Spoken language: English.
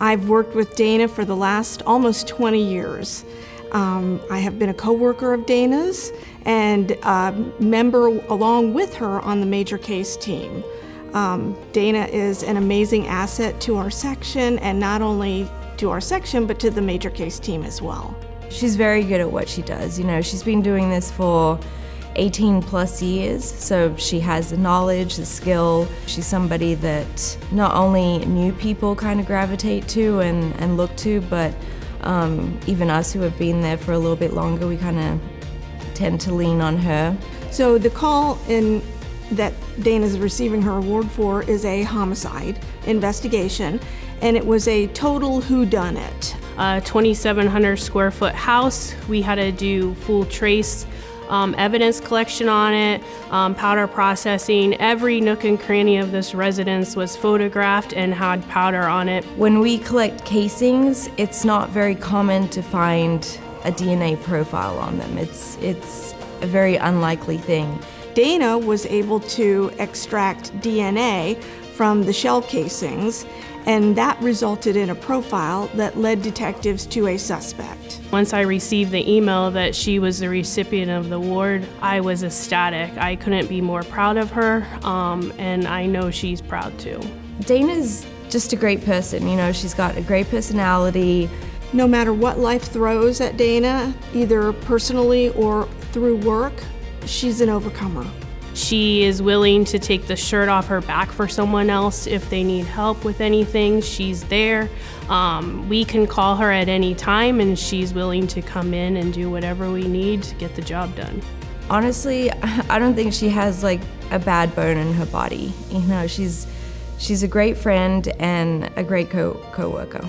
I've worked with Dana for the last almost 20 years. Um, I have been a co-worker of Dana's and a member along with her on the major case team. Um, Dana is an amazing asset to our section and not only to our section but to the major case team as well. She's very good at what she does. You know, she's been doing this for 18 plus years, so she has the knowledge, the skill. She's somebody that not only new people kind of gravitate to and, and look to, but um, even us who have been there for a little bit longer, we kind of tend to lean on her. So the call in that Dana's receiving her award for is a homicide investigation, and it was a total whodunit. A 2,700 square foot house. We had to do full trace um, evidence collection on it, um, powder processing. Every nook and cranny of this residence was photographed and had powder on it. When we collect casings, it's not very common to find a DNA profile on them. It's, it's a very unlikely thing. Dana was able to extract DNA from the shell casings, and that resulted in a profile that led detectives to a suspect. Once I received the email that she was the recipient of the award, I was ecstatic. I couldn't be more proud of her, um, and I know she's proud too. Dana's just a great person, you know, she's got a great personality. No matter what life throws at Dana, either personally or through work, she's an overcomer. She is willing to take the shirt off her back for someone else if they need help with anything. She's there. Um, we can call her at any time, and she's willing to come in and do whatever we need to get the job done. Honestly, I don't think she has like a bad bone in her body. You know, she's she's a great friend and a great co coworker.